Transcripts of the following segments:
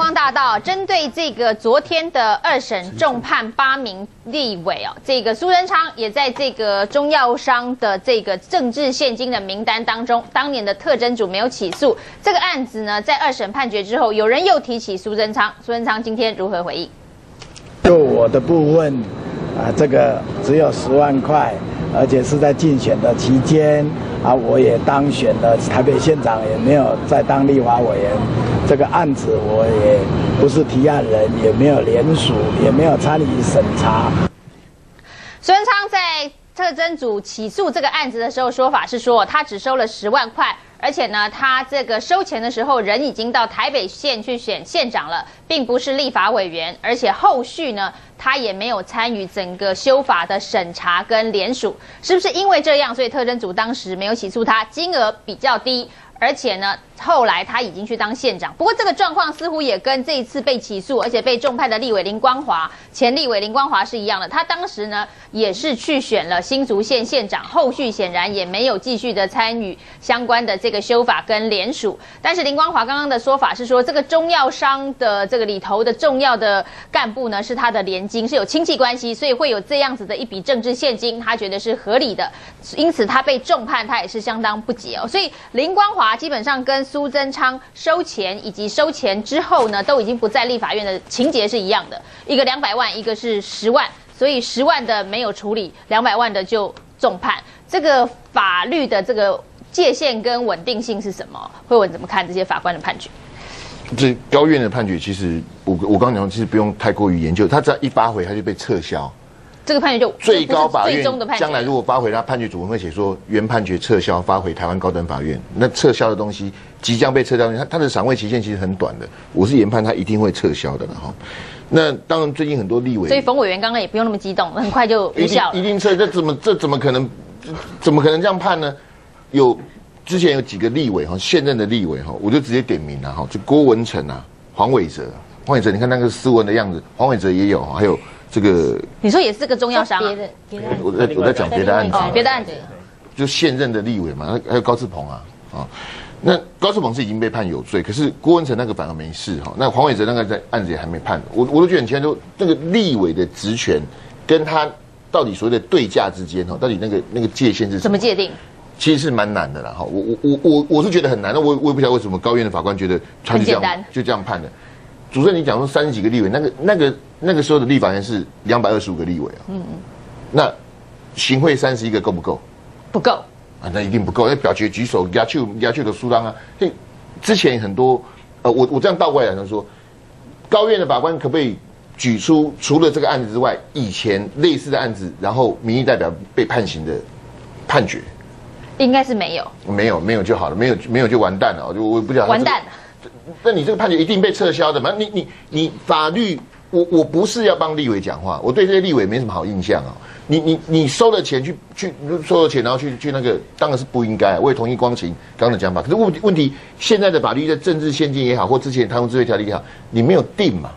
光大道针对这个昨天的二审重判八名立委哦，这个苏贞昌也在这个中药商的这个政治现金的名单当中，当年的特侦组没有起诉这个案子呢，在二审判决之后，有人又提起苏贞昌，苏贞昌今天如何回应？就我的部分啊，这个只有十万块，而且是在竞选的期间啊，我也当选了台北县长，也没有再当立法委员。这个案子我也不是提案人，也没有联署，也没有参与审查。孙昌在特侦组起诉这个案子的时候，说法是说他只收了十万块，而且呢，他这个收钱的时候人已经到台北县去选县长了，并不是立法委员，而且后续呢，他也没有参与整个修法的审查跟联署，是不是因为这样，所以特侦组当时没有起诉他，金额比较低，而且呢？后来他已经去当县长，不过这个状况似乎也跟这一次被起诉而且被重判的立委林光华前立委林光华是一样的。他当时呢也是去选了新竹县县长，后续显然也没有继续的参与相关的这个修法跟联署。但是林光华刚刚的说法是说，这个中药商的这个里头的重要的干部呢是他的连金，是有亲戚关系，所以会有这样子的一笔政治现金，他觉得是合理的，因此他被重判，他也是相当不解哦。所以林光华基本上跟苏贞昌收钱以及收钱之后呢，都已经不在立法院的情节是一样的，一个两百万，一个是十万，所以十万的没有处理，两百万的就重判。这个法律的这个界限跟稳定性是什么？慧文怎么看这些法官的判决？这高院的判决其实，我我刚刚讲，其实不用太过于研究，他只要一发回，他就被撤销。这个判决就最高法院将来如果发回，他判决主文会写说原判决撤销，发回台湾高等法院。那撤销的东西即将被撤销，他他的赏味期限其实很短的。我是研判他一定会撤销的了哈。那当然最近很多立委，所以冯委员刚刚也不用那么激动，很快就无效。一定撤？这怎么这怎么可能？怎么可能这样判呢？有之前有几个立委哈，现任的立委哈，我就直接点名了哈，就郭文成啊、黄伟哲、黄伟哲，你看那个斯文的样子，黄伟哲也有，还有。这个。你说也是个中药商，别的别的，我在我在讲别的案子，别的案子，就现任的立委嘛，还有高志鹏啊啊，那高志鹏是已经被判有罪，可是郭文成那个反而没事哈，那黄伟哲那个在案子也还没判，我我都觉得很奇怪，就那个立委的职权跟他到底所谓的对价之间哈，到底那个那个界限是怎么界定？其实是蛮难的啦哈，我我我我我是觉得很难，那我我也不晓得为什么高院的法官觉得很简单，就这样判的。主任，你讲说三十几个立委，那个、那个、那个时候的立法院是两百二十五个立委啊。嗯嗯。那行贿三十一个够不够？不够啊，那一定不够。那表决举手压去压去的苏当啊。所以之前很多呃，我我这样倒过来讲说，高院的法官可不可以举出除了这个案子之外，以前类似的案子，然后民意代表被判刑的判决？应该是没有。没有，没有就好了，没有没有就完蛋了。我就我不晓得。完蛋了。那你这个判决一定被撤销的嘛？你你你法律，我我不是要帮立委讲话，我对这些立委没什么好印象啊。你你你收了钱去去收了钱，然后去去那个，当然是不应该。我也同意光晴刚刚的讲法。可是问问题，现在的法律在政治现金也好，或之前贪污治罪条例也好，你没有定嘛？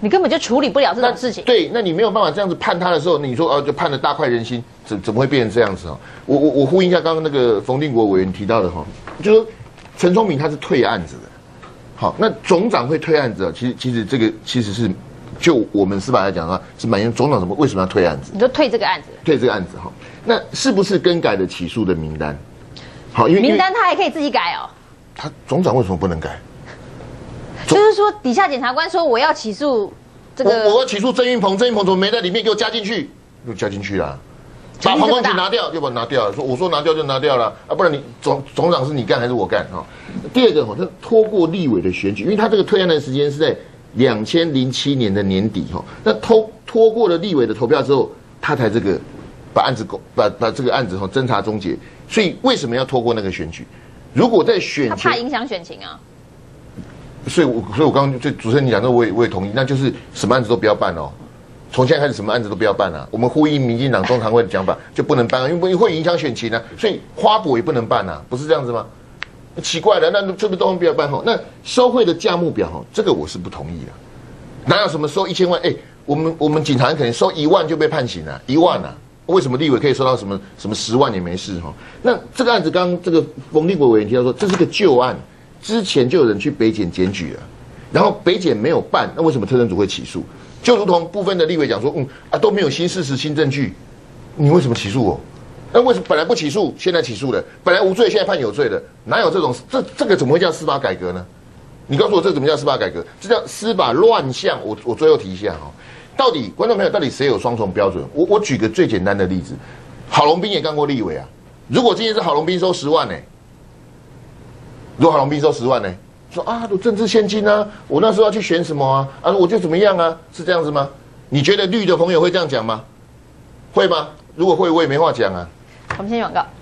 你根本就处理不了这种事情。对，那你没有办法这样子判他的时候，你说哦，就判的大快人心，怎怎么会变成这样子啊？我我我呼应一下刚刚那个冯定国委员提到的哈，就说陈聪明他是退案子的。好，那总长会退案子啊？其实，其实这个其实是，就我们司法来讲的话，是蛮严。总长怎么为什么要退案子？你就退这个案子？退这个案子哈？那是不是更改了起诉的名单？好，因为名单他还可以自己改哦。他总长为什么不能改？就是说，底下检察官说我要起诉这个，我要起诉郑云鹏，郑云鹏怎么没在里面？给我加进去，就加进去了。把黄光启拿掉，就把拿掉了。说我说拿掉就拿掉了啊，不然你总总长是你干还是我干啊？第二个好像拖过立委的选举，因为他这个退案的时间是在两千零七年的年底哈。那拖拖过了立委的投票之后，他才这个把案子搞把把这个案子哈侦查终结。所以为什么要拖过那个选举？如果在选，他怕影响选情啊。所以，我所以我刚刚就主持人你讲的，我也我也同意，那就是什么案子都不要办哦。从现在开始，什么案子都不要办了。我们呼应民进党中常会的讲法，就不能办，啊因为会影响选情啊。所以花博也不能办啊，不是这样子吗？奇怪了，那这个都不要办哈。那收贿的价目表哈，这个我是不同意的。哪有什么收一千万？哎，我们我们警察可能收一万就被判刑了，一万啊？为什么立委可以收到什么什么十万也没事哈？那这个案子，刚刚这个冯立国委员提到说，这是个旧案，之前就有人去北检检举了。然后北检没有办，那为什么特侦组会起诉？就如同部分的立委讲说，嗯啊都没有新事实、新证据，你为什么起诉我？那为什么本来不起诉，现在起诉了？本来无罪，现在判有罪的，哪有这种？这这个怎么会叫司法改革呢？你告诉我这怎么叫司法改革？这叫司法乱象。我我最后提一下哈，到底观众朋友到底谁有双重标准？我我举个最简单的例子，郝龙斌也干过立委啊。如果今天是郝龙斌收十万呢？如果郝龙斌收十万呢？说啊，有政治现金啊，我那时候要去选什么啊？啊，我就怎么样啊？是这样子吗？你觉得绿的朋友会这样讲吗？会吗？如果会，我也没话讲啊。我们先广告。